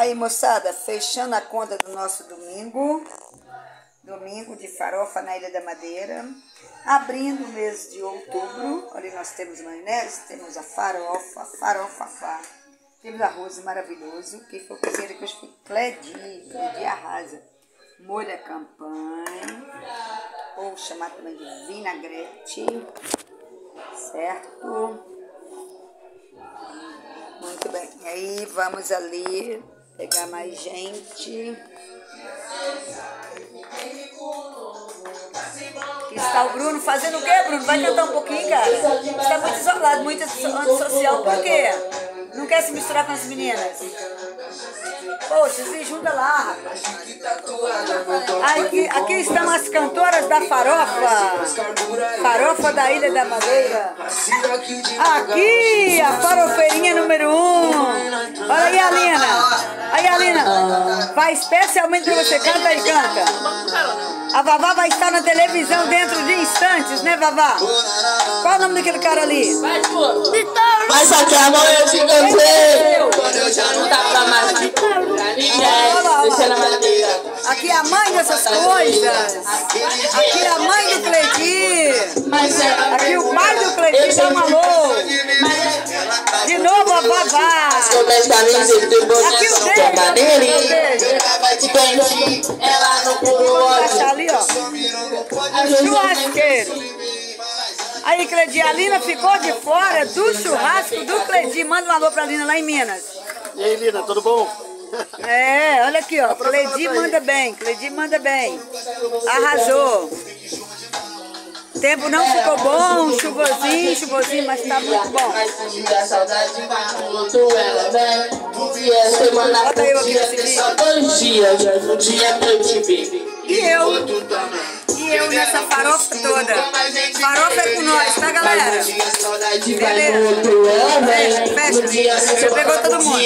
Aí, moçada, fechando a conta do nosso domingo. Domingo de farofa na Ilha da Madeira. Abrindo o mês de outubro. Ali nós temos maionese, temos a farofa, farofa fá. Temos arroz maravilhoso, que foi cozinheiro que hoje foi Cledi, Cledi arrasa. Molho à campanha, ou chamado também de vinagrete, certo? Muito bem, aí vamos ali pegar mais gente. Está o Bruno fazendo o quê, Bruno? Vai cantar um pouquinho, cara? Está muito isolado, muito antissocial, por quê? Não quer se misturar com as meninas? Poxa, se junta lá. Aqui, aqui estão as cantoras da farofa. Farofa da Ilha da Madeira. Aqui, a farofeirinha número um. Olha aí, Alina. Aí, Alina. Vai especialmente pra você. Canta aí, canta. A Vavá vai estar na televisão dentro de instantes, né, Vavá? Qual é o nome daquele cara ali? Vai, Mas aqui a mão eu te cansei. Quando eu já não tava mais de pra ninguém. Aqui é a mãe dessas coisas. Aqui é a mãe do Cleidi. Aqui o pai do Cleidi dá uma alô. De novo a Vavá. Aqui o dele. Ela não pulou ali, ó. Churrasqueiro. Aí, Cleidi, a Lina ficou de fora do churrasco do Cleidi. Manda um alô pra Lina lá em Minas. E aí, Lina, tudo bom? É, olha aqui, ó. Cleidi manda bem, Cleidi manda bem. Arrasou. O tempo não ficou bom, chuvosinho, chuvosinho, mas tá muito bom. Bota eu aqui nesse vídeo. E eu, e eu nessa farofa toda. Farofa é com nós, tá, galera? Beleza? Fecha, fecha. Você pegou todo mundo.